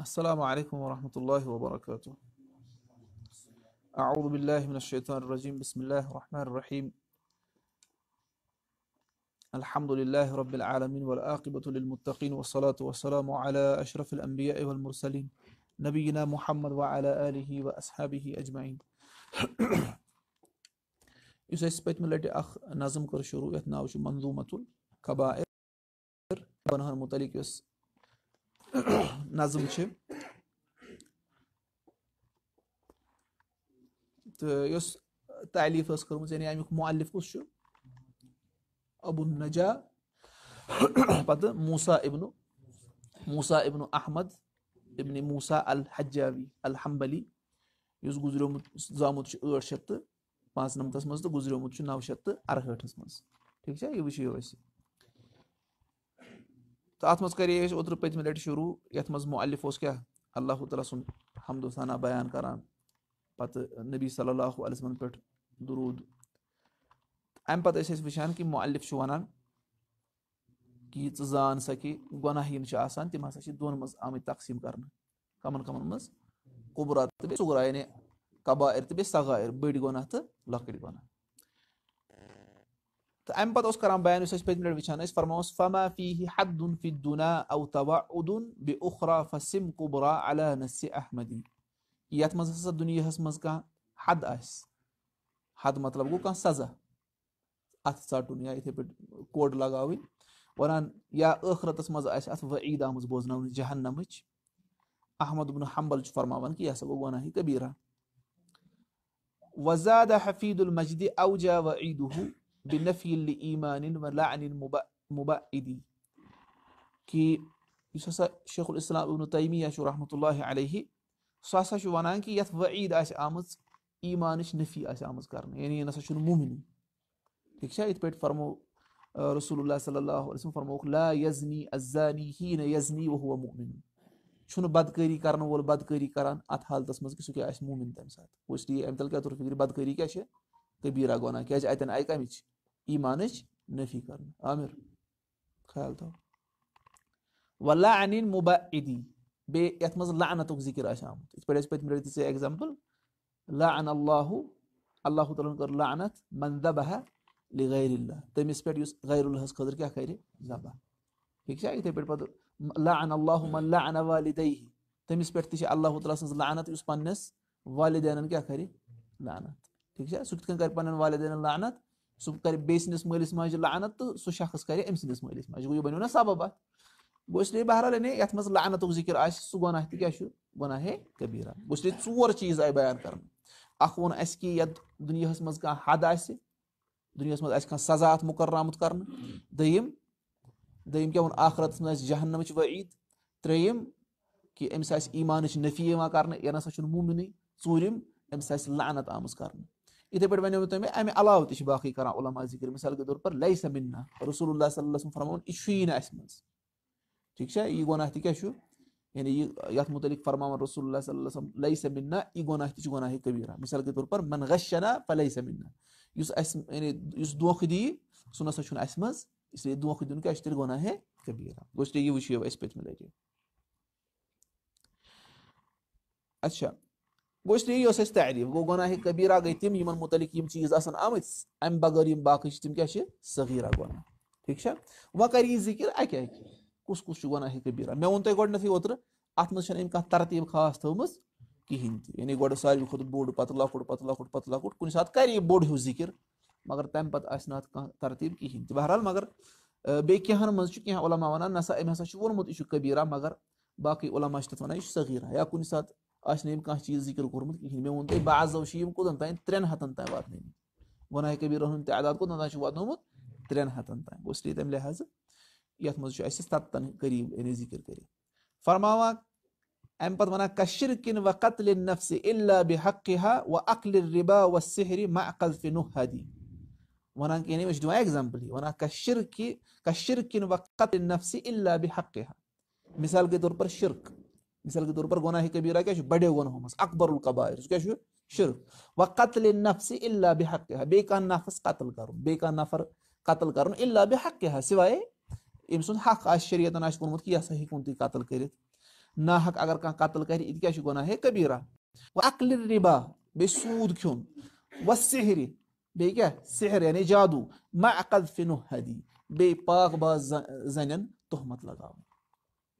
السلام عليكم ورحمة الله وبركاته. أعوذ بالله من الشيطان الرجيم. بسم الله الرحمن الرحيم. الحمد لله رب العالمين والعاقبة للمتقين والصلاة والسلام على أشرف الأنبياء والمرسلين نبينا محمد وعلى آله وأصحابه أجمعين. یُس اَسہِ پٔتمہِ لَٹہِ اَکھ نظم کٔر شروٗع، یَتھ ناو چھُ منظوٗمتُل قبائر گۄنہَن مُتعلِق یۄس نظم چھِ۔ تہٕ یۄس تعلیٖف ٲس کٔرمٕژ یعنی اَمیُک مُعلِف کُس چھُ؟ ابوالنجا پَتہٕ موسا اِبنو موسا اِبنو احمد، اِبنِ موسا الحجاوی الحمبلی یُس گُزریومُت، زامُت چھُ ٲٹھ شیٚتھ تہٕ پانٛژھ نَمتَس منٛز تہٕ گُزریومُت چھُ نَو شیٚتھ تہٕ اَرہٲٹھَس منٛز، ٹھیٖک چھا؟ یہِ وٕچھِو أسۍ۔ تہٕ اَتھ منٛز کَرے اَسہِ اوترٕ پٔتمہِ لَٹہِ شروٗع، یَتھ منٛز مُعلِف اوس کیٛاہ؟ اللہ تعالیٰ سُنٛد حمدُالثنا بیان کَران۔ پَتہٕ نبی صلی اللہُ علیہ وسلمَن پٮ۪ٹھ دروٗد۔ اَمہِ پَتہٕ ٲسۍ أسۍ وٕچھان کہِ مُعلِف چھُ وَنان کہِ ژٕ زان سا کہِ گۄناہ یِم چھِ آسان، تِم ہَسا چھِ دۄن منٛز آمٕتۍ تقسیٖم کَرنہٕ۔ کَمَن کَمَن منٛز قُبرا تہٕ بیٚیہِ ژُگرا یعنی قبارِ تہٕ بیٚیہِ سگارِ بٔڑۍ گۄناہ تہٕ لۄکٕٹۍ گۄناہ تہٕ اَمہِ پَتہٕ اوس کَران بیان یُس أسۍ پٔتمہِ لَٹہِ وٕچھان فما فی حدُن فِدُنا أو توا اُدُن بیٚیہِ اُخرا فسِم قُبرا علیٰ نصِ احمدی یَتھ منٛز ہسا دُنیاہَس منٛز کانٛہہ حد آسہِ حد مطلب گوٚو کانٛہہ سزا. اَتھٕ ژَٹُن یا یِتھٕے پٲٹھۍ کوڑ لگاوٕنۍ وَنان یا ٲخرَتَس منٛز آسہِ اَتھ وعیٖد آمٕژ بوزناونہٕ جہنمٕچ أحمد ابن حمبل چھُ فرماوان کہِ یہِ ہسا گوٚو کبیٖرا وزادہ حفیٖد المجدِ ایٖمانِن ولعنِن مُبا عیٖدی کہِ یُس ہسا شیخ الإسلام ابن تیمیہ چھُ رحمتہ اللہ علیہ سُہ ہسا چھُ وَنان کہِ یَتھ وعیٖد آسہِ آمٕژ ایٖمانٕچ نفی آسہِ آمٕژ کرنہٕ یعنی یہِ نسا چھُنہٕ مومنٕے ٹھیٖک فرمو رسول اللہ صلی اللہ علیہ وسلم فرموکھ لا یزنی ازانی ہی یزنی وہُ مومِن چھُنہٕ بدکٲری کرن وول بدکٲری کران اَتھ حالتس منٛز کہِ سُہ کیاہ آسہِ مومِن تَمہِ ساتہٕ۔ گوٚژھ ٹھیٖک اَمہِ تَل کیاہ توٚر فِکرِ بدکٲری کیاہ چھِ؟ کبیٖرا گۄناہ، کیازِ اَتٮ۪ن آیہِ کَمِچ؟ ایٖمانٕچ نفی کرنہٕ۔ عامِر، خیال تھاو۔ وَلا اَنٕنۍ مُبا عیٖدی بیٚیہِ یَتھ منٛز لعنتُک ذِکِر آسہِ آمُت۔ یِتھ پٲٹھۍ اَسہِ پٔتمہِ لَٹہِ دِژے اٮ۪گزامپٕل لعن اللہُ اللہ تعالیٰ ہن کٔر لعنت منٛدبہ لغیر اللہ تٔمِس پٮ۪ٹھ یُس غیر اللہس خٲطرٕ کیاہ کرِ؟ ذبح۔ ٹھیٖک چھا؟ یِتھٕے پٲٹھۍ پَتہٕ لعن اللہُ لعن والدی تٔمِس پٮ۪ٹھ تہِ اللہ تعالیٰ سٕنٛز لعنت یُس پنٕنِس والدینن کیاہ کرِ لعنت۔ ٹھیک چھا سُہ کِتھ کٔنۍ کرِ پنٕنٮ۪ن لعنت سُہ کرِ بیٚیہِ سٕنٛدِس مٲلِس ماجہِ لعنت تہٕ سُہ شخص کرِ أمۍ سٕنٛدِس مٲلِس ماجہِ گوٚو یہِ بَنیو نہ سبب اَتھ گوٚو اس لیے بہرحال یعنی یَتھ منٛز لعنتُک ذِکِر آسہِ سُہ گۄناہ تہِ کیاہ چھُ گۄناہ ہے کبیٖرا گوٚو اس لیے ژور چیٖز آیہِ بیان کرنہٕ اکھ ووٚن اَسہِ کہِ یَتھ دُنیاہَس منٛز کانٛہہ حد آسہِ دُنیاہَس منٛز آسہِ کانٛہہ سزا اَتھ مُقرر آمُت کرنہٕ دوٚیِم دوٚیِم کیاہ ووٚن آخرَتَس منٛز آسہِ جہنمٕچ وعیٖد؟ ترٛیٚیِم کہِ أمِس آسہِ ایٖمانٕچ نفی یِوان کرنہٕ یہِ نسا چھُنہٕ مومنٕے ژوٗرِم أمِس آسہِ لعنت آمٕژ کرنہٕ یِتھٕے پٲٹھۍ وَنیو مےٚ تۄہہِ مےٚ اَمہِ علاوٕ تہِ چھِ باقٕے کران ذِکِر. مِثال کے طور پر لے سَمِنا رسول اللہ صلی اللہ علیہ فرماوُن یہِ چھُیی نہٕ اَسہِ منٛز ٹھیٖک چھا یہِ گۄناہ تہِ کیاہ چھُ یعنی یہِ یَتھ مُتعلِق فرماوان رسول اللہ صلی اللہ لے سَمِنا یہِ گۄناہ تہِ چھُ کبیٖرا مِثال کے طور پر من غشنا پَلے سَمِنا یُس اَسہِ یعنی یُس دۄنکھٕ دِیہِ سُہ نسا چھُنہٕ اَسہِ اس لیے دۄنکھٕ دیُن کیاہ چھُ تیٚلہِ گۄناہ ہے کبیٖرا اس لیے اچھا گوٚو اس لیے یہِ ٲس اَسہِ تعریٖف گوٚو گۄناہ کبیٖرا گٔے تِم یِمن مُتعلِق یِم چیٖز آسان آمٕتۍ اَمہِ بغٲر یِم باقٕے چھِ تِم کیاہ چھِ صغیٖرا گۄناہ چھا وۄنۍ کَرِ یہِ ذِکِر اَکہِ اَکہِ کُس کُس چھُ گۄناہ کبیٖرا مےٚ ووٚن تۄہہِ گۄڈٕنیتھٕے اوترٕ اَتھ منٛز خاص تھٲومٕژ کِہینۍ تہِ یعنی گۄڈٕ ساروی کھۄتہٕ بوٚڑ پَتہٕ لۄکُٹ پَتہٕ لۄکُٹ پَتہٕ لۄکُٹ کُنہِ ساتہٕ کَرِ یہِ بوٚڑ ہیوٗ مَگر تَمہِ پَتہٕ آسہِ ترتیٖب کِہینۍ تہِ۔ بہرحال مَگر بیٚیہِ کینٛہہ منٛز چھُ کیٚنٛہہ علما وَنان نہ سا أمۍ ہسا چھُ ووٚنمُت یہِ چھُ کبیٖرا مَگر باقٕے علما چھِ تَتھ وَنان صغیٖرا یا کُنہِ ساتہٕ آسہِ أمۍ کانٛہہ چیٖز ذِکِر کوٚرمُت کِہینۍ۔ مےٚ ووٚن تۄہہِ بعضو چھِ یِم کوٚتَن تانۍ ترٛٮ۪ن ہَتَن تانۍ واتنٲومٕتۍ۔ گۄناہ کبیٖرَن ہُنٛد تعداد کوٚتَن تانۍ چھُ واتنومُت؟ ترٛٮ۪ن ہَتَن تانۍ۔ گوٚو اس لیے تَمہِ لِحاظہٕ یَتھ منٛز چھُ اَسہِ سَتَن قریٖب یعنی ذِکِر کٔرِتھ۔ فرماوان اَمہِ پَتہٕ وَنان کشِر کِن وَ قتلِ اِلا بِ حقہِ ہا وَ عقلِ رِبا وَ سحرِ ما عقلفہِ نُ حدی وَنان کہِ یعنی أسۍ چھِ دِوان اٮ۪گزامپٕل وَنان کشِر کہِ کشِر کِن وَ قتلِ نفسِ ہا مِثال کے طور پر شِرک. مِثال کے طور پر گۄناہ کبیٖرا کیاہ چھُ بَڑیو گۄنہو اکبر القبارِ سُہ کیاہ چھُ شرک. و قتل نفس اللہ بے نفس قتل کرن بے کان نفر قتل کرن اللہ بحق سوائے ام سن حق آس شریعتن آس وونمت کہ یہ ہسا ہیکون قتل کٔرِتھ نا حق اگر کانٛہہ قتل کرِ یہِ تہِ کیٛاہ چھُ گۄناہ ہے کبیٖرا و عقل بيجه سحر يعني جادو. معقد في نهدي. بي باغ با زنن تهمة لغاو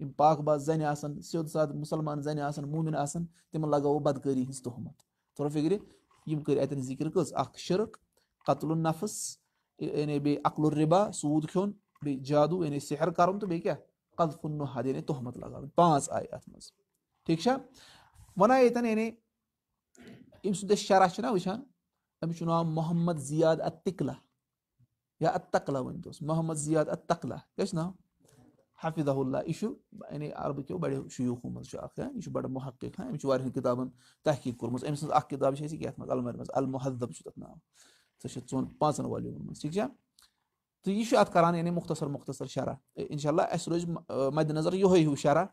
إن باغ با زنن آسن سيود ساد مسلمان زنن آسن مؤمن آسن تم لغاو بدقري هنس تهمة. ترى فكري يمكن أتن ذكر كز أخ شرك قتل النفس يعني بي أقل الربا سود كون بي جادو يعني سحر كارم تو بيجه قد فنو يعني تهمة لغاو بانس آيات مز. تكشا ونا يتن يعني إمسو ده شرحنا وشان تم شنو؟ محمد زياد التقلة. يا التقلة ويندوز محمد زياد التقلة. إيش نعم حفظه الله. إيشو؟ يعني عربي كيو بڑے شيوخ مز شو اخ يعني إيشو بدي بڑا محقق. يعني هم شو وارن كتابن تحقيق كورمز. امس اخ كتاب شي كيات مز المر مز المهذب شو تنا سش ژون پانژن واليوم مز ٹھیک تو إيشو أتكران يعني مختصر مختصر شرح إيه، إن شاء الله أسرج روز آه، مد نظر یوهی ہو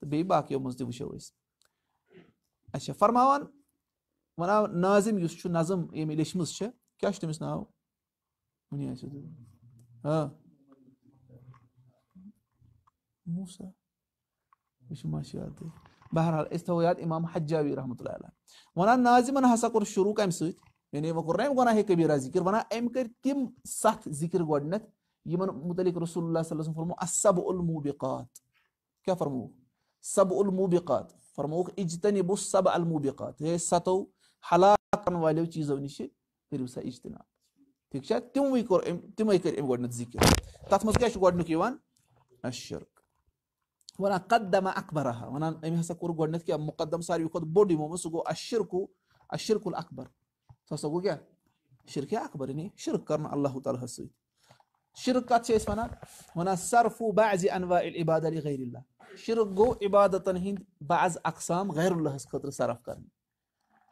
تبي باقي يوم مز تہِ وٕچھو أسۍ فرماوان وَنان آو ناظِم یُس چھُ نظم ییٚمہِ لیٚچھمٕژ چھےٚ کیٛاہ چھُ تٔمِس ناو ؤنِو آسِو تُہۍ آ موسا یہِ چھُ مشیات بہرحال أسۍ تھاوو یاد اِمام حجاوی رحمتہ اللہ علیہ وَنان ناظِمن ہسا کوٚر شروٗع کَمہِ سۭتۍ یعنی وۄنۍ کوٚر نا أمۍ گۄناہ کبیٖرا ذِکِر وَنان أمۍ کٔرۍ تِم سَتھ ذِکِر گۄڈٕنٮ۪تھ یِمن مُتعلِق رسول اللہ صلی اللہ فرمو اصب الموٗبِقات کیٛاہ فرمووُکھ سب الموٗبِقات فرمووُکھ اِجتنِبُ سب الموٗبِقات ہے سَتو ہلاک کرن والیو چیٖزو نِش کٔرِو سا اِجتِناب ٹھیٖک چھا تِموٕے کوٚر تِمے کٔرۍ أمۍ گۄڈٕنٮ۪تھ ذِکِر تَتھ منٛز کیٛاہ چھُ گۄڈٕنیُک یِوان اَشرک وَنان قدما اکبرا وَنان أمۍ ہسا کوٚر گۄڈٕنیتھ کیٛاہ مُقدم ساروی کھۄتہٕ بوٚڑ یِمو منٛز سُہ گوٚو اَشرکُ اَشرکُل اکبر سُہ ہسا گوٚو کیٛاہ شِرکے اکبر یعنی شِرک کرُن اللہ تعالیٰ ہس سۭتۍ شِرک کَتھ چھِ أسۍ وَنان وَنان سرفو بعزِ انوا عباد علی غیر اللہ شِرک گوٚو عبادتن ہٕنٛدۍ بعض أقسام غیر اللہس خٲطرٕ صرف کرٕنۍ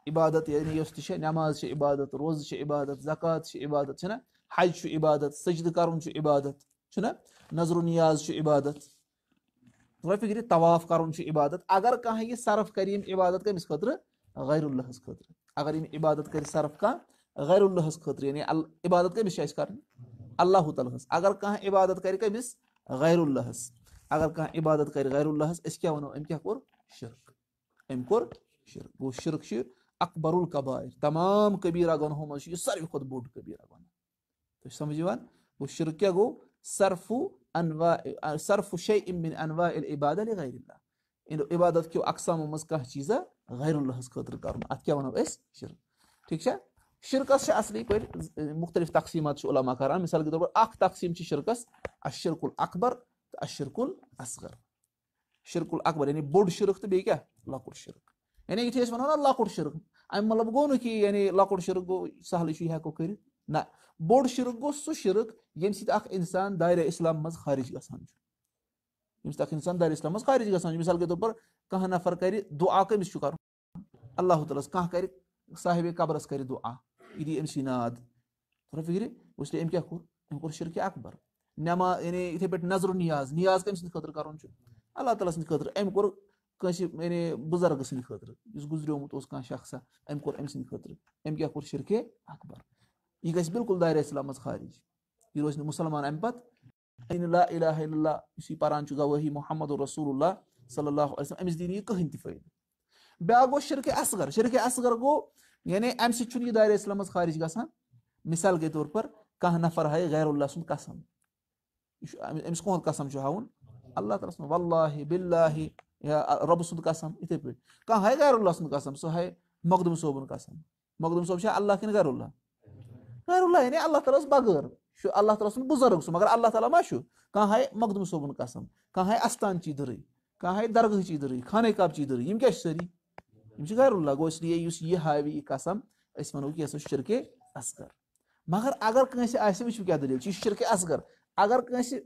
عبادت یعنی یۄس تہِ نٮ۪ماز چھِ عبادت روزٕ چھِ عبادت زکات چھِ عبادت چھِنہ حج چھُ عبادت سٔجدٕ کَرُن چھُ عبادت چھُنہ نظرو نیاز چھُ عبادت. فِکرِ طواف کَرُن چھُ عبادت. اگر کانٛہہ یہِ صرف کرِ یِم عبادت کٔمِس خٲطرٕ غیر اللہس خٲطرٕ اگر یِم عبادت کرِ صرف کانٛہہ غیر اللہس خٲطرٕ یعنی عبادت کٔمِس چھِ اَسہِ کَرٕنۍ اللہ تعالیٰ ہس اگر کانٛہہ عبادت کرِ کٔمِس غیر اللہس اگر کانٛہہ عبادت کرِ غیر اللہس أسۍ کیٛاہ وَنو؟ أمۍ کیٛاہ کوٚر شِرک. أمۍ کوٚر شِرک. گوٚو شِرک اکبر القبار تمام قبیٖرا گۄنہو منٛز چھُ یہِ ساروی کھۄتہٕ بوٚڑ قبیٖرا گۄناہ تُہۍ چھُ سمجھ یِوان گوٚو شِرک کیٛاہ گوٚو سرفو انوا سرفو شے اِم انوا عباد علی غیر اللہ عبادت کیو اقسامو منٛز کانٛہہ چیٖزا غیر اللہس خٲطرٕ کرُن اَتھ کیٛاہ وَنو أسۍ شِرک ٹھیٖک چھا شِرکَس چھِ اَصلی پٲٹھۍ مُختٔلِف تقسیٖمات چھِ علاما کران مِثال کے طور پر اکھ تقسیٖم چھِ شِرکَس اَشرکُل اکبر تہٕ یعنی بوٚڑ شِرک تہٕ بیٚیہِ کیاہ لۄکُٹ شِرک یعنی یِتھُے أسۍ وَنو نا لۄکُٹ شِرک، اَمہِ مطلب گوٚو نہٕ کہِ یعنی لۄکُٹ شِرک گوٚو سہلٕے چھُ یہِ ہٮ۪کو کٔرِتھ، نہ، بوٚڑ شِرک گوٚو سُہ شِرک ییٚمہِ سۭتۍ اکھ اِنسان دارِ اِسلام منٛز خٲرِج گژھان چھُ۔ ییٚمہِ سۭتۍ اکھ اِنسان دارِ اِسلام منٛز خٲرِج گژھان چھُ۔ مِثال کے طور پر کانٛہہ نفر کرِ دُعا کٔمِس چھُ کَرُن، اللہ تعالیٰ ہس کانٛہہ کرِ، صاحبِ قبرس کرِ دُعا یہِ دی أمۍ سٕے ناد۔ تھوڑا فِکرِ اس لیے أمۍ کیاہ کوٚر؟ أمۍ کوٚر شِرکہِ اکبر۔ نٮ۪ما یعنی یِتھٕے پٲٹھۍ نیاز نیاز کٔمۍ سٕنٛدِ خٲطرٕ کَرُن چھُ؟ اللہ تعالیٰ سٕنٛدِ خٲطرٕ أمۍ کوٚر کٲنٛسہِ یعنی بُزرگہٕ سٕنٛدِ خٲطرٕ، یُس گُزریومُت اوس کانٛہہ شخصا أمۍ کوٚر أمۍ سٕنٛدِ خٲطرٕ، أمۍ کیاہ کوٚر شِرکے اکبر؟ یہِ گژھِ بِلکُل دارِ اِسلام منٛز خٲرِج یہِ روزِ نہٕ مُسلمان اَمہِ پتہٕ۔ اللہ اللہ، یُس یہِ پران چھُ گوٲہی محمد رسول اللہ صلی اللہ علیہ أمِس دی نہٕ یہِ کٕہٕنۍ تہِ فٲیدٕ۔ بیاکھ گوٚو شِرکے اصغر شِرکے اصغر گوٚو یعنی اَمہِ سۭتۍ چھُنہٕ یہِ دارِ اِسلام منٛز خٲرِج گژھان۔ مِثال کے طور پر، کانٛہہ نفر ہایہِ غیر اللہ سُنٛد قسم، یہِ چھُ أمِس کُہُنٛد قسم چھُ ہاوُن؟ اللہ تعالیٰ سُنٛد وَللہ بِللہ یا رۄبہٕ سُنٛد قسم یِتھٕے پٲٹھۍ۔ کانٛہہ ہایہِ غیر اللہ سُنٛد قسم، سُہ ہایہِ مخدوٗم صٲبُن قسم۔ مخدوٗم صٲب چھا اللہ کِنہٕ غیر اللہ۔ غیر اللہ یعنی اللہ تعالیٰ ہس بغٲر۔ چھُ اللہ تعالیٰ سُنٛد بُزرگ سُہ، مگر اللہ تعالیٰ ما چھُ کانٛہہ ہایہِ مخدوٗم صٲبُن قسم، کانٛہہ ہایہِ اَستانچی دٕرٕے، کانٛہہ ہایہِ درگاہٕچی دٕرٕے خانے کابچی دٕرٕے، یِم کیٛاہ چھِ سٲری؟ یِم چھِ غیر اللہ۔ گوٚو اس لیے یُس یہِ ہاوِ یہِ قسم، أسۍ وَنو کہِ یہِ ہسا چھُ شِرکے اصغر۔ مگر اگر کٲنٛسہِ آسہِ، وٕچھِو کیٛاہ دٔلیٖل چھِ، یہِ چھُ شِرکے اصغر۔ اگر کٲنٛسہِ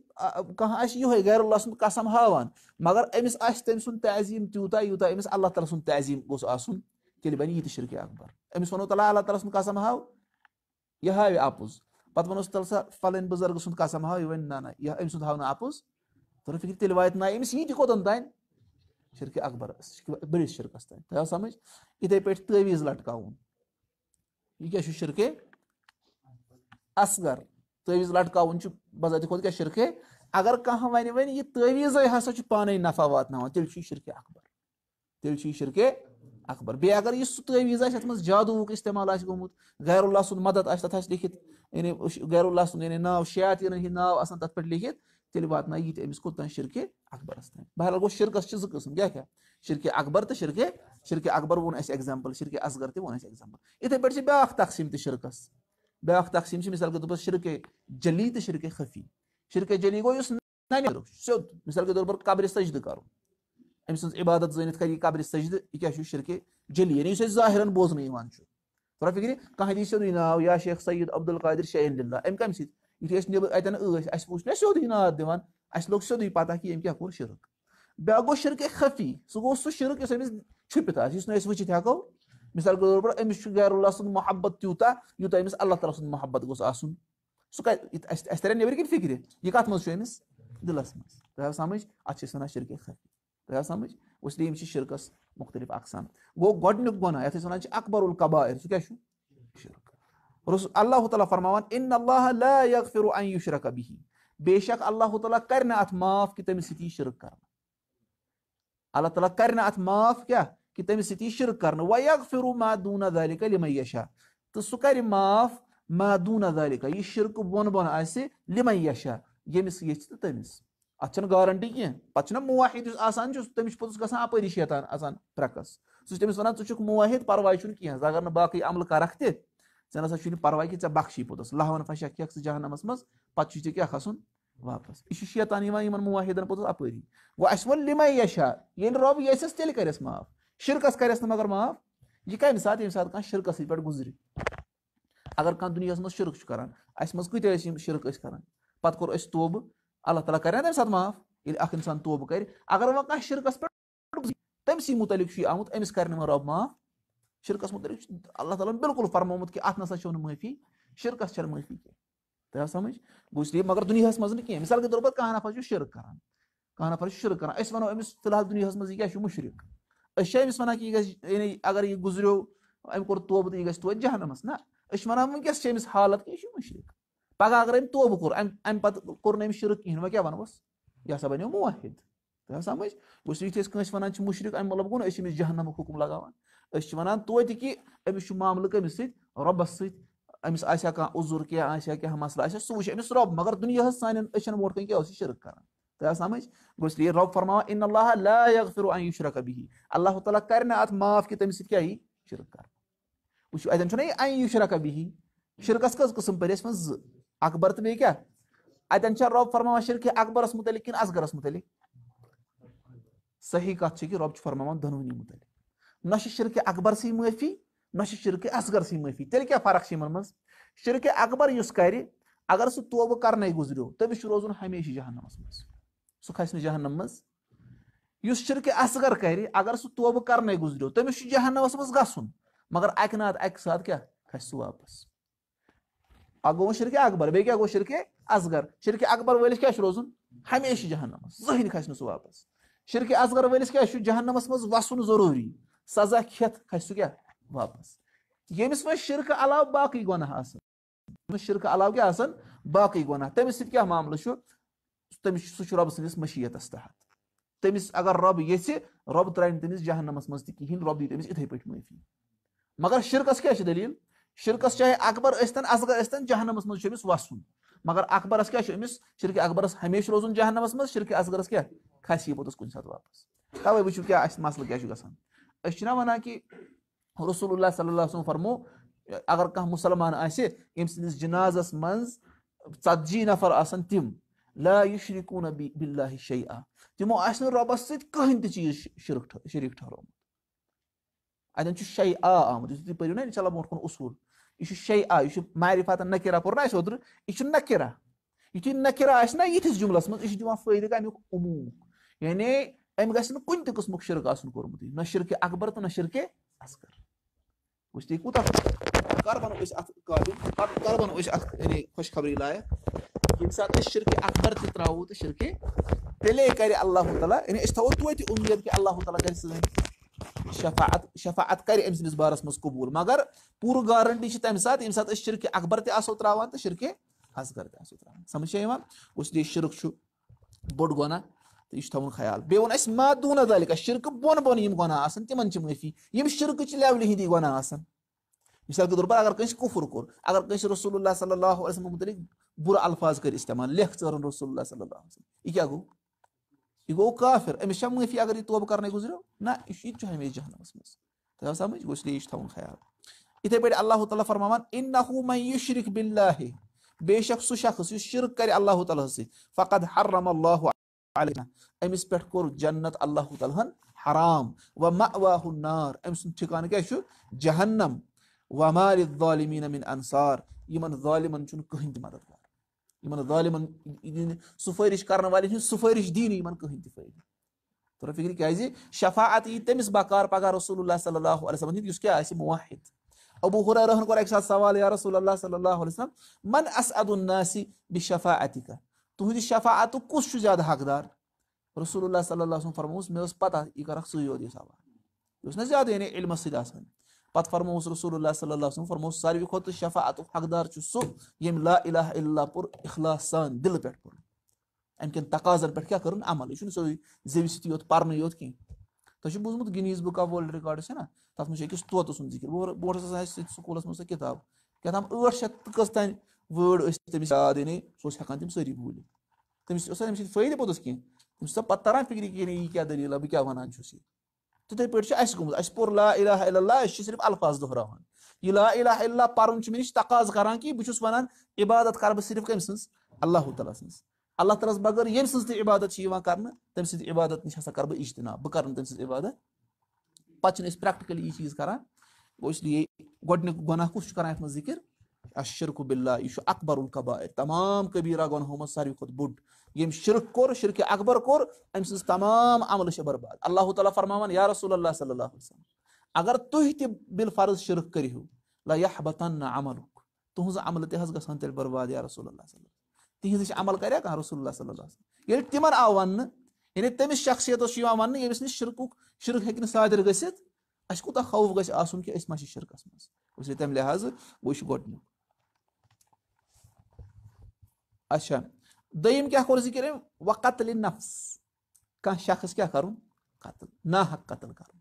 کانٛہہ آسہِ یِہوے غیر اللہ سُنٛد قسم ہاوان مگر أمِس آسہِ تٔمۍ سُنٛد تعظیٖم تیوٗتاہ یوٗتاہ أمِس اللہ تعالیٰ سُنٛد تعظیٖم گوٚژھ آسُن تیٚلہِ بَنہِ یہِ تہِ اکبر. أمِس وَنو تَلہ اللہ تعالیٰ سُنٛد قسم ہاو یہِ ہاوِ اَپُز پَتہٕ وَنوس تَلہٕ سا فَلٲنۍ بُزرگہٕ سُنٛد قسم ہاو یہِ نہ یہِ أمۍ سُنٛد ہاو نہٕ اَپُز تۄہہِ فِکرِ واتہِ نہٕ أمِس یہِ تہِ کوٚتَن تانۍ شِرکہِ اکبرس بٔڑِس شِرکَس تانۍ تۄہہِ سَمٕجھ؟ یِتھٕے پٲٹھۍ تٲویٖز لَٹکاوُن. یہ کیا شرکے اصغر. تعویز لٹکاؤن بذات خود کیا شرکے؟ اگر کانٛہہ ونہِ وۄنۍ یہِ تعویٖزے ہسا چھُ پانے نفع واتناوان، تیٚلہِ چھُ یہِ اکبر۔ تیٚلہِ چھُ یہِ شرکے اکبر۔ بیٚیہِ اگر یہِ سُہ تعویٖز آسہِ، یتھ منٛز استعمال آسہِ گوٚمُت غیر اللہ سُنٛد مدد آسہِ، تتھ آسہِ لیکھِتھ یعنی غیر اللہ سُنٛد یعنی ناو شیاتیٖنن ہٕنٛدۍ ناو آسان تتھ پٮ۪ٹھ لیکھِتھ، تیٚلہِ واتنایہِ یہِ تہِ أمِس کوٚت تانۍ شرکے اکبرس تانۍ۔ بہرحال گوٚو، شرکس چھِ زٕ قٕسم، کیٛاہ کیٛاہ؟ شرکے اکبر تہٕ شرکے شرکے اکبر ووٚن اَسہِ ایٚگزامپل، شرکے اصغر تہِ ووٚن اَسہِ ایٚگزامپل۔ یِتھٕے پٲٹھۍ چھِ بیاکھ تقسیٖم تہِ شرکس۔ بیاکھ تقسیٖم چھِ مِثال کے طور پر شرکے جلی تہٕ شرکے خفی شرکے جلی گوٚو یُس سیوٚد مِثال کے طور پر قبرِ سجدٕ کرُن أمۍ سٕنٛز عبادت زٲنِتھ کرِ یہِ قبرِ سجدٕ یہِ کیاہ جلی یعنی یُس اَسہِ ظٲہِرن بوزنہٕ یِوان چھُ تھوڑا فِکرِ کانٛہہ دی سیوٚدُے ناو یا شیخ سعید عبد القادر شعین اللہ أمۍ کَمہِ سۭتۍ یُتھُے أسۍ نیٚبرٕ اَتٮ۪ن ٲسۍ اَسہِ وٕچھ نا سیوٚدُے ناد دِوان اَسہِ لوٚگ سیوٚدُے پتہ کہِ أمۍ کیاہ کوٚر شرک بیاکھ گوٚو شرکے خفی سُہ گوٚو سُہ شرک یُس أمِس چھُپِتھ آسہِ یُس نہٕ أسۍ مثال قدر برا إمش شجار الله سن محبة يوتا يوتا إمس الله ترى سن محبة قص أسون. سك أسترني بريك الفكرة يكاد ما شو إمس دلاس ما ده سامج؟ أشي سنا شركة خير ده سامج؟ وسلي إمش شركة مختلف أقسام. هو قد نبغنا يا تسمعنا أكبر الكبائر. سك شو؟ شرك رس الله تعالى فرمان إن الله لا يغفر أن يشرك به. بيشك الله تعالى كرنا أتماف كتمسيتي شرك كرنا الله تعالى كرنا أتماف كه کرنہٕ اللہ تعالیٰ کرِ سۭتۍ یی شرک کرنہٕ وَیگ فرو محدوٗنا دالِکا لِمَیشا تہٕ سُہ کرِ معاف محدوٗنا دالِکا یہِ شرکہٕ بۄن بۄن آسہِ لِمَیشا ییٚمِس یژھِ تہٕ تٔمِس۔ گارنٹی کینٛہہ۔ پَتہٕ چھُنہ موحد یُس آسان چھُ، تٔمِس چھُ پوٚتُس گژھان اَپٲری شیطان اَژان پرٛٮ۪کَس۔ سُہ چھُ تٔمِس وَنان ژٕ چھُکھ موحد پَرواے چھُنہٕ کینٛہہ۔ اگر نہٕ باقٕے عملہٕ کَرکھ تہِ، ژےٚ نسا چھُے نہٕ پَرواے کہِ ژےٚ بخشی پوٚتُس۔ لہوَن فشا کھٮ۪کھ ژٕ جہنَمَس منٛز، پَتہٕ چھُے ژےٚ کیٛاہ کھسُن؟ واپَس۔ یہِ چھُ شیطان یِوان یِمن موحدن پوٚتُس اَپٲری۔ گوٚو اَسہِ ووٚن لِمے یشا ییٚلہِ رۄب یژھٮ۪س تیٚلہِ کَرٮ۪س معاف۔ شِرکَس کَرٮ۪س نہٕ مگر معاف۔ یہِ کَمہِ ساتہٕ ییٚمہِ ساتہٕ کانٛہہ شِرکَسٕے پٮ۪ٹھ گُزرِ اگر کانٛہہ دُنیاہَس منٛز شِرک چھُ کران، اَسہِ منٛز کۭتیاہ ٲسۍ یِم شِرک ٲسۍ کران؟ پَتہٕ کوٚر اَسہِ توبہٕ، اللہ تعالیٰ کَرِ نا تَمہِ ساتہٕ معاف۔ ییٚلہِ اکھ اِنسان توبہٕ کرِ، اگر وۄنۍ کانٛہہ شِرکَس پٮ۪ٹھ تٔمسٕے مُتعلِق چھُ یہِ آمُت، أمِس کَرِ نہٕ وۄنۍ رۄب معاف۔ شِرکَس مُتعلِق چھُ اللہ تعالیٰ ہن بِلکُل فرمومُت کہِ اَتھ نسا چھو نہٕ معٲفی، شِرکَس چھنہٕ معٲفی کینٛہہ۔ تۄہہِ آو سَمجھ؟ گوٚو اس مگر دُنیاہَس منٛز نہٕ کینٛہہ۔ مِثال کے طور پر کانٛہہ نفر چھُ شِرک کران۔ کانٛہہ نفر چھُ شِرک کران۔ أسۍ وَنو أمِس فِلحال دُنیاہَس منٛز یہِ کیاہ چھُ؟ مُشرِق الشيء مس مناك يجس يعني اگر يغزرو أم كور توب تي يجس توب جهنم مسنا إيش منا ممكن شيء حالت كي شو مشرك بقى اگر أم توب كور أم أم بات كور نيم شرك ما كيا بان بس؟ يا سبني موحد. تفهم سامج بس يجي تسكن اش منا مشرك أم ملاب كون اش مس جهنم حكم لقاوان اش منا تو تي كي أم شو معاملك أم سيت رب سيت أمس آسيا كان عذر كي آسيا كيا هم أصلا آسيا سويش ام رب؟ مگر دنيا هالسانين إيش أنا كي كيا شرك كارن کران تۄہہِ آو لیے رۄب فرماوان اِن اللہ لایق فرو ان یُشرک بِہی اللہ تعالیٰ کَرِ نہٕ اَتھ معاف کہِ تٔمِس سۭتۍ کیاہ یی شِرک کرنہٕ وٕچھِو اَتٮ۪ن چھُنہ ان یُشرکا بِہی شِرکَس کٔژ قٕسٕم پٔرۍ اَسہِ وۄنۍ زٕ اکبر تہٕ بیٚیہِ کیاہ اَتٮ۪ن چھا رۄب فرماوان شِرکہِ اکبرس مُتعلِق کِنہٕ اصغرس مُتعلِق صحیح کَتھ چھِ کہِ رۄب چھُ فرماوان دۄنوٕنی مُتعلِق نہ چھِ شِرکہِ اکبرسٕے معٲفی نہ چھِ شِرکہِ اصغرسٕے معٲفی تیٚلہِ کیاہ فرق چھِ یِمن منٛز شِرکہِ اکبر یُس کرِ اگر سُہ توبہٕ کرنے گُزریو تٔمِس چھُ روزُن ہمیشہٕ جہنَمَس منٛز سُہ کھسہِ نہٕ جہنم منٛز۔ یُس شِرکہِ اصغر کرِ، اگر سُہ توبہٕ کرنے گُزریو، تٔمِس چھُ جہنمَس منٛز گژھُن۔ مگر اَکہِ نتہٕ اَکہِ ساتہٕ کیاہ؟ کھسہِ سُہ واپس۔ اکھ گوٚو وۄنۍ شِرکہِ اکبر، بیٚیہِ کیاہ گوٚو شِرکہِ اصغر؟ شِرکہِ اکبر وٲلِس کیاہ چھُ روزُن؟ ہمیشہٕ جہنمَس۔ زٕہٕنۍ کھسہِ نہٕ سُہ واپس۔ شِرکہِ اصغر وٲلِس کیاہ چھُ؟ جہنمَس منٛز وَسُن ضروٗری۔ سزا کھٮ۪تھ کھسہِ سُہ کیاہ؟ واپس۔ ییٚمِس وۄنۍ شِرکہٕ علاوٕ باقٕے گۄناہ آسان تٔمِس شِرکہٕ علاوٕ کیاہ آسان باقٕے گۄناہ۔ تٔمِس سۭتۍ کیاہ معاملہٕ چھُ؟ تٔمِس سُہ چھُ رۄبہٕ سٕنٛدِس مٔشیٖتس تحت۔ تٔمِس اگر رۄب یژھِ رۄب ترٛایہِ نہٕ تٔمِس جہنمَس منٛز تہِ کِہینۍ رۄب دی تٔمِس یِتھٕے پٲٹھۍ معٲفی۔ مگر شِرکَس کیاہ چھِ دٔلیٖل؟ شِرکَس چاہے اکبر ٲسۍتن اصغر ٲسۍتن جہنمَس منٛز چھُ أمِس وَسُن۔ مگر اکبرس کیاہ چھُ أمِس؟ شِرکہِ اکبرس ہمیشہٕ روزُن جہنمَس منٛز شِرکہِ اصغرس کیاہ؟ کھسہِ یہِ پوٚتُس کُنہِ ساتہٕ واپس۔ تَوے وٕچھِو کیاہ اَسہِ مسلہٕ کیاہ چھُ گژھان۔ أسۍ چھِنہ وَنان کہِ رسول اللہ صلی اللہ وسلم فرمو، اگر کانٛہہ مُسلمان آسہِ ییٚمہِ سٕنٛدِس جِنازس منٛز ژَتجی نفر آسان تِم۔ لا بِلّہ شے آ تِمو آسہِ نہٕ رۄبَس سۭتۍ کٕہٕنۍ تہِ چیٖز شِرک شریٖک ٹھہرومُت اَتٮ۪ن چھُ آ آمُت یُس تُہۍ نا چلو برونٛٹھ کُن اصوٗل. چھُ شے آ یہِ چھُ معرِفات نکِرا پوٚر نا اَسہِ اوترٕ یہِ چھُ نکِرا یِتھُے نکِرا آسہِ نا یِتھِس جُملس منٛز یہِ عموٗم گژھِ نہٕ کُنہِ تہِ قٕسمُک شِرک آسُن کوٚرمُت نہ شِرکہِ اکبر تہٕ نہ أصغر. وٕچھ تُہۍ کوٗتاہ کر وَنو أسۍ اَتھ قٲبِل کر وَنو أسۍ اَتھ يمسات الشركة أكبرت تراود الشركة. تلي كاري الله تعالى. يعني استوت ويتي أمير كي الله تعالى كاري سلين شفاعت شفاعت كاري أمس نسبة رسم قبول. مگر پور گارنٹی چھت امسات امسات الشركة أكبرت آسو تراوان تو شركة حس کرتے آسو تراوان سمجھے ایمان اس لیے شرک شو؟ بوڑ گونا یہِ چھُ تھاوُن خیال بیٚیہِ ووٚن اَسہِ مادوٗنا دالِکا شِرکہٕ بۄن بۄن یِم گۄناہ آسان تِمن چھِ معٲفی یِم شِرکٕچ لیولہِ ہِنٛدی گۄناہ آسان مِثال کے طور پر أگر کٲنٛسہِ کُفُر کوٚر أگر کٲنٛسہِ رسول اللہ صلی اللہ علیہ وسلم مُتعلِق بُرٕ الفاظ کٔرۍ اِستعمال لیکھ ژٲرُن رسول اللہ صلی اللہ علیہ وسلم۔ یہِ کیاہ گوٚو یہِ گوٚو کافر۔ أمِس چھا معٲفی اگر یہِ توبہٕ کرنٕے گُزریو نہ، یہِ چھُ یہِ تہِ چھُ ہمیشہٕ جہنمس منٛز تۄہہِ آو سمجھ گوٚو اس لیے یہِ چھُ تھاوُن خیال۔ یِتھٕے پٲٹھۍ اللہ تعالیٰ فرماوان اِن نہ یہِ شِرک بِلّہ بے شک سُہ شخص یُس شِرک کرِ اللہ تعالیٰ ہس سۭتۍ فقط حرم اللہ أمِس پٮ۪ٹھ کوٚر جنت اللہ تعالیٰ ہن حرام۔ و مہ نار أمۍ سُنٛد ٹھِکانہٕ کیاہ چھُ جہنم۔ و مارِ ظالمیٖن مِن انصار۔ یِمن ظالمن چھُنہٕ کٕہٕنۍ تہِ مدد کار یِمن ظالمن سُفٲرِش کرن والٮ۪ن ہٕنٛز سُفٲرِش دی نہٕ یِمن کٕہٕنۍ تہِ فٲیدٕ تورا فِکرِ کیازِ شفات یی تٔمِس بکار پگہہ رسول اللہ صلی اللہ علیہ وسلم ہِنٛد یُس کیاہ آسہِ مُواحد ابوٗ ہُرہن کوٚر اَکہِ ساتہٕ سوال یا رسول اللہ صلی اللہ علیہ وسلم من اس ادُن ناسی بہِ شفا اتی کا تُہنٛدِ شفا اتُک کُس چھُ زیادٕ حقدار رسول اللہ صلی اللہ علیہ وسلم فرمووُس مےٚ ٲس پتہ یہِ کرکھ ژٕے یوت یہِ سوال یہِ اوس نہ زیادٕ یعنی علمس سۭتۍ آسان پتہٕ فرمووُس رسول اللہ صلی اللہ وسلم فرمووُس ساروی کھۄتہٕ شفا حقدار چھُ سُہ ییٚمۍ لا اِلہ اللہ پوٚر اخلاص سان دِلہٕ پٮ۪ٹھ پوٚر اَمہِ کٮ۪ن تقاضن پٮ۪ٹھ کیاہ کٔرٕن عمل یہِ چھُنہٕ سیٚودُے زیوِ سۭتی یوت پرنہٕ یوت کینٛہہ تۄہہِ چھُو بوٗزمُت Guinness Book of World Records چھےٚ نہ تَتھ منٛز چھُ أکِس طوطہٕ سُنٛد ذِکِر برونٛٹھ ٲس آسان اَسہِ سکوٗلَس منٛز سۄ کِتاب کیٛاہ تام ٲٹھ شیٚتھ تہٕ کٔژ تانۍ وٲڈ ٲسۍ تٔمِس یاد یعنی سُہ اوس ہٮ۪کان تِم سٲری بوٗلِتھ تٔمِس اوس نہ تَمہِ سۭتۍ فٲیدٕ پوٚتُس کینٛہہ تٔمِس پَتہٕ تران فِکرِ کہِ یہِ کیاہ دٔلیٖلہ بہٕ کیاہ وَنان چھُس یہِ Tetapi percaya ais gumus. Ais por la ilaha illallah ais sirf alfaz dohravan. La ilaha illallah parunç miniş takaz karan ki bu çusmanan ibadet karbı sirf kimsiniz? Allahu Teala'sınız. Allah Teala bagar yem sizde ibadet şey var karnı. Tem ibadet nişasa karbı iştina. Bu karın tem ibadet. Paçın is practically iyi çiz karan. O işte godne günah kuş karan etmez zikir. پَتہٕ چھِنہٕ أسۍ practically اکبر القبا تمام قبیٖرا گۄنہو منٛز ساروی کھۄتہٕ بوٚڑ ییٚمۍ شِرک کوٚر شِرکہِ اکبر کوٚر أمۍ سٕنٛز تمام عملہٕ چھِ برباد اللہ تعالیٰ فرماوان یا رسول اللہ صلی اللہ علیہ وسلم اگر تُہۍ تہِ بِل فرض شِرک کٔرِو لا یح بتن نہ عملُک تُہنٛز عملہٕ تہِ حظ گژھان تیٚلہِ برباد یا رسول اللہ صلی اللہ علیہ وسلم. تِہنٛزِ عمل کریا کانٛہہ رسول اللہ صلی اللہ علیہ ییٚلہِ تِمن آو وَننہٕ یعنی تٔمِس شخصیتس چھُ یِوان وَننہٕ ییٚمِس نہٕ شِرکُک شِرک ہیٚکہِ نہٕ صادِر گٔژھِتھ اَسہِ خوف گژھِ آسُن کہِ أسۍ ما چھِ شِرکس اس لیے تَمہِ لِحاظہٕ گوٚو یہِ چھُ گۄڈٕنیُک اچھا دوٚیِم کیاہ کوٚر ذِکِر أمۍ وَ قتلہِ نفس کانٛہہ شخص کیاہ کَرُن قتل نا حق قتل کَرُن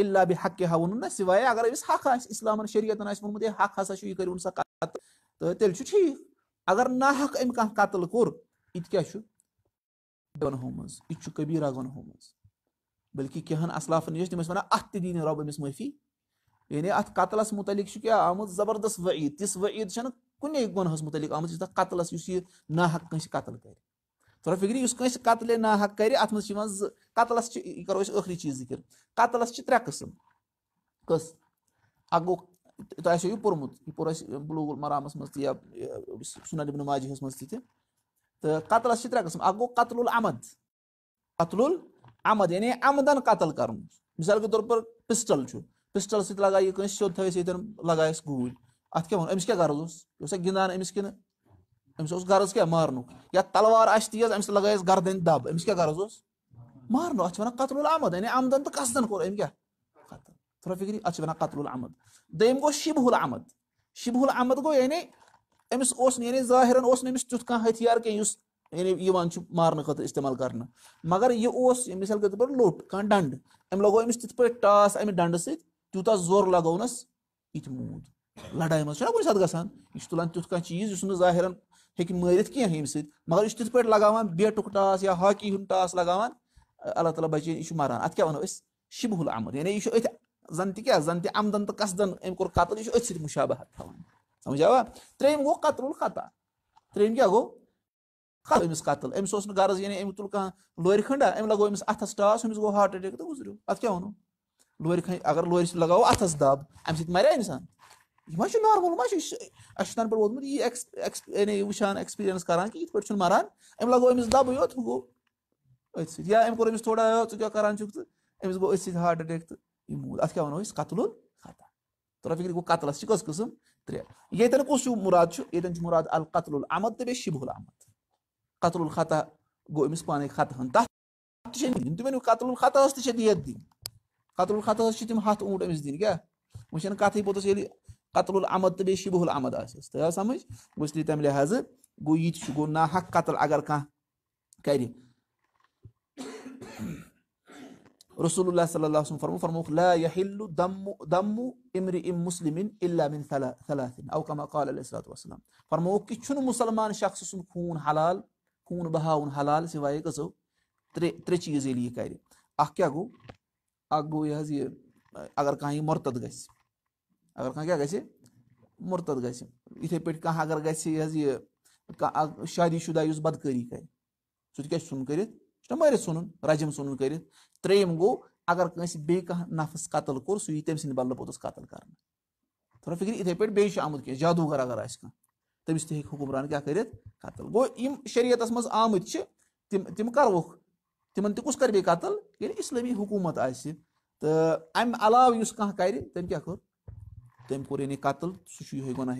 اللہ بہِ حق کیاہ ووٚنُن نہ سِوایے اگر أمِس حق آسہِ اِسلامن شریعتن آسہِ ووٚنمُت ہے حق ہسا چھُ یہِ کٔرِو سا قتل تہٕ تیٚلہِ چھُ ٹھیٖک اگر نا حق أمۍ کانٛہہ قتل کوٚر یہِ تہِ کیاہ چھُ گۄنہو منٛز یہِ تہِ چھُ قبیٖرا گۄنہو منٛز بٔلکہِ کینٛہہ ہن اصلافن نِش تِم ٲسۍ وَنان اَتھ تہِ دی نہٕ رۄب أمِس معٲفی یعنی اَتھ قتلس مُتعلِق چھُ کیاہ آمُت؟ زبردست ؤعیٖد تِژھ ؤعیٖد چھنہٕ کُنے گۄنہس مُتعلِق آمٕژ یُس قتلس یُس یہِ نا حق کٲنٛسہِ قتل کرِ۔ تھوڑا فِکرِ یُس کٲنٛسہِ قتلے نا حق کرِ، اَتھ منٛز قتلس چھِ، یہِ کرو أسۍ ٲخری چیٖز ذِکِر۔ قتلس چھِ ترٛےٚ قٕسٕم۔ کٔژ اکھ گوٚو تۄہہِ آسیو یہِ پوٚرمُت، یہِ پوٚر اَسہِ بُلوٗ مرامس منٛز تہِ یا سُنب ماجِہس منٛز تہِ تہٕ۔ قتلس چھِ ترٛےٚ قٕسٕم۔ اکھ گوٚو قتل العمد قتل العمد یعنی عمدن قتل کرُن۔ مِثال کے طور پر پِسٹل چھُ۔ پِسٹل سۭتۍ لگایہِ کٲنٛسہِ سیوٚد تھٲیِس ییٚتٮ۪ن لگایس گوٗلۍ اَتھ کیاہ ووٚن أمِس کیاہ غرض اوس یہِ اوسا گِنٛدان أمِس کِنہٕ أمِس اوس غرض کیاہ مارنُک یا تلوار آسہِ تیز أمِس لگایس گردٕنۍ دب أمِس کیاہ غرض اوس مارنُک اَتھ چھِ وَنان قتل العمد یعنی عمدن تہٕ قصدن کوٚر أمۍ کیاہ قتل تھوڑا فِکری اَتھ چھِ وَنان قتل العمد دوٚیِم گوٚو شِبہُ العمد شِبہُ العمد گوٚو یعنی أمِس اوس نہٕ یعنی ظٲہِرن اوس نہٕ أمِس تیُتھ کانٛہہ ہتھیار کینٛہہ یُس یعنی یِوان چھُ مارنہٕ خٲطرٕ اِستعمال کرنہٕ مگر یہِ اوس مِثال کے طور پر لوٚٹ کانٛہہ ڈنٛڈ أمۍ لگوو أمِس تِتھ پٲٹھۍ ٹاس اَمہِ ڈنٛڈٕ سۭتۍ تیوٗتاہ زورٕ لگوونَس یہِ تہِ موٗد۔ لڑایہِ منٛز چھُنہ کُنہِ ساتہٕ گژھان؟ یہِ چھُ تُلان تیُتھ کانٛہہ چیٖز، یُس نہٕ ظٲہِرن ہیٚکہِ مٲرِتھ کینٛہہ ییٚمہِ سۭتۍ، مگر یہِ چھُ تِتھ پٲٹھۍ لگاوان، بیٹُک ٹاس یا ہاکی ہُنٛد ٹاس لگاوان، اللہ تعالیٰ بچٲیِن یہِ چھُ مران۔ اَتھ کیاہ وَنو أسۍ؟ شِبہُ العمد یعنی یہِ چھُ أتھۍ زن تہِ کیاہ؟ زن تہِ عمدن تہٕ قصدن أمۍ کوٚر قتل، یہِ چھُ أتھۍ سۭتۍ مُشابہت تھاوان۔ سمجھاوا ترٛیٚیِم گوٚو قتل الخطا۔ ترٛیٚیِم کیاہ گوٚو؟ أمِس قتل۔ أمِس اوس نہٕ غرض یعنی أمۍ تُل کانٛہہ لورِ کھنٛڈا، أمۍ لگوو أمِس اَتھس ٹاس، أمِس گوٚو ہاٹ اَٹیک تہٕ گُزریو۔ اَتھ کیاہ وَنو؟ لورِ کھنٛڈ اگر لورِ سۭتۍ لگاوو اَتھس دب اَمہِ سۭتۍ مریا اِنسان یہِ ما چھُ نارمل ما چھُ چھُ تَنہٕ پٮ۪ٹھ ووتمُت یہِ یعنی وٕچھان ایٚکٕسپیٖرینٕس کران کہِ یِتھ پٲٹھۍ چھُنہٕ مَران أمۍ لگوو أمِس دَبٕے یوت ہُہ گوٚو أتھۍ سۭتۍ یا أمۍ کوٚر أمِس تھوڑا ژٕ کیاہ کران چھُکھ تہٕ أمِس گوٚو أتھۍ سۭتۍ ہاٹ اَٹیک تہٕ وَنو أسۍ قتلُل خطا تھوڑا فِکرِ گوٚو قتلَس چھِ کٔژ قٕسٕم ترٛےٚ ییٚتٮ۪ن کُس ہیوٗ مُراد چھُ ییٚتٮ۪ن چھُ مُراد القتل العمد تہٕ بیٚیہِ شِبُل العمد. قتل الخطأ. گوٚو أمِس پانے خطہٕ ہن تَتھ تہِ چھِ دِنۍ تُہۍ ؤنِو قتل الخطاہس تہِ چھِ دیت دِنۍ قتل الخطأ شتم هات أمور أمزدين كا مشان كاتي بوتس يلي قتل العمد تبي شبه العمد. أساس تيا سامج وسلي تملي هذا. قويت شو قلنا حق قتل عجر كا كيري رسول الله صلى الله عليه وسلم فرموا فرموا لا يحل دم دم امرئ مسلم إلا من ثلاث أو كما قال عليه الصلاة والسلام. فرموا كيشن مسلمان شخص يكون حلال كون بهاون حلال سوى كسو تري تري شيء چیز لیے کرے اخ كيا گو گوٚو اکھ گوٚو یہِ حظ یہِ، اگر کانٛہہ یہِ مُرتد گژھِ، اگر کانٛہہ کیٛاہ گژھِ، مُرتد گژھِ۔ یِتھٕے پٲٹھۍ کانٛہہ اگر گژھِ یہِ حظ یہِ کانٛہہ شادی شُدا یُس بدکٲری کَرِ، سُہ تہِ کیٛاہ چھُ ژھُن کٔرِتھ، سُہ چھُنہ مٲرِتھ ژھٕنُن رجم ژھٕنُن کٔرِتھ۔ ترٛیٚیِم گوٚو، اگر کٲنٛسہِ بیٚیہِ کانٛہہ نفس قتل کوٚر، سُہ یی تٔمۍ سٕنٛدِ بدلہٕ پوٚتُس قتل کرنہٕ۔ تھوڑا فِکرِ، یِتھٕے پٲٹھۍ بیٚیہِ چھُ آمُت کینٛہہ، جادوٗگر اگر آسہِ کانٛہہ، تٔمِس تہِ ہیٚکہِ حُکمران کیٛاہ کٔرِتھ؟ قتل۔ گوٚو، یِم شریعتس منٛز آمٕتۍ چھِ، تِم تِم کروکھ۔ تِمن تہِ کُس کرِ بیٚیہِ قتل؟ ییٚلہِ اِسلٲمی حکوٗمت آسہِ تہٕ اَمہِ علاوٕ یُس کانٛہہ کرِ، تٔمۍ کیٛاہ کوٚر؟ تٔمۍ کوٚر یعنی قتل، سُہ چھُ یِہوے گۄناہ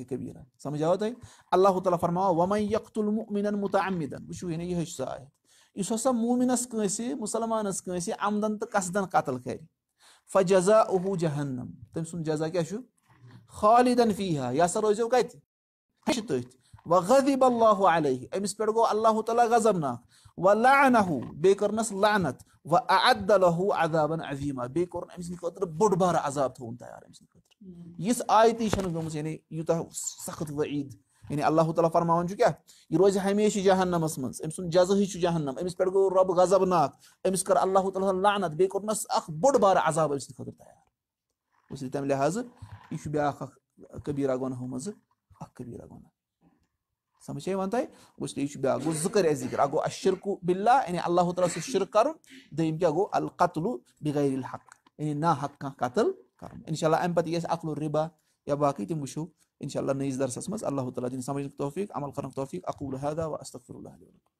سمجھ آو تۄہہِ اللہ تعالیٰ فرماو وۄنۍ یختُل مُمِنن مُتعمِدن وٕچھِو یعنی یِہوے چھُ سُہ آیت۔ یُس ہسا مومِنس کٲنٛسہِ، مُسلمانس کٲنٛسہِ عمدن تہٕ قصدن قتل کرِ فجزا اُہوٗ جہنم تٔمۍ سُنٛد جزا کیٛاہ چھُ؟ خالدن فی ہا یہِ ہسا روزیو کتہِ؟ چھِ تٔتھۍ اللہ علیہ أمِس پٮ۪ٹھ گوٚو اللہ تعالیٰ غضب ناک وۄنۍ لعنہوٗ لعنت وۄنۍ ادلہوٗ عذابن عظیٖما. بیٚیہِ کوٚرُن أمۍ سٕنٛدِ خٲطرٕ بوٚڑ بارٕ عذاب تھووُن تیار أمۍ سٕنٛدِ خٲطرٕ یِژھ آیتی چھنہٕ گٔمٕژ یعنی یوٗتاہ سخت وعیٖد. یعنی اللہ تعالیٰ فرماوان چھُ کیٛاہ یہِ روزِ ہمیشہٕ جہنمس منٛز. أمۍ سُنٛد جزہٕے چھُ جہنم. أمِس پٮ۪ٹھ گوٚو رۄب غضب ناک أمِس کٔر اللہ تعالیٰ ہن لعنت بیٚیہِ کوٚرنس اکھ بوٚڑ بارٕ عذاب أمۍ سٕنٛدِ خٲطرٕ تیار. اس لیے تَمہِ لحاظہٕ یہِ چھُ بیاکھ اکھ قبیٖرا گۄنہو منٛزٕ اکھ قبیٖرا سمجھے ون تھی اس لیے یہِ چھُ بیاکھ گوٚو ذکر کٔرۍ اَسہِ اکھ گو اَشرکُ بِلّہ یعنی اللہ تعالیٰ سۭتۍ شرک کرُن دوٚیِم کیا گو القتل بغیر الحق یعنی نا حق کا قتل کرُن انشاء اللہ اَمہِ پتہٕ یہِ اَسہِ عقلُ رِبا یا باقٕے تِم وٕچھو انشاء اللہ نٔیِس درسس مز اللہ تعالیٰ دِنۍ سمجھنُک توفیق عمل کرنے توفیق اقول هذا واستغفر الله لي ولكم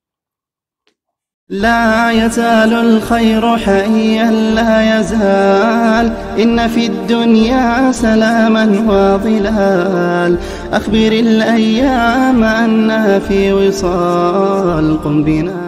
لا يزال الخير حيا لا يزال. إن في الدنيا سلاما وظلال. أخبر الأيام أنها في وصال. قم بنا.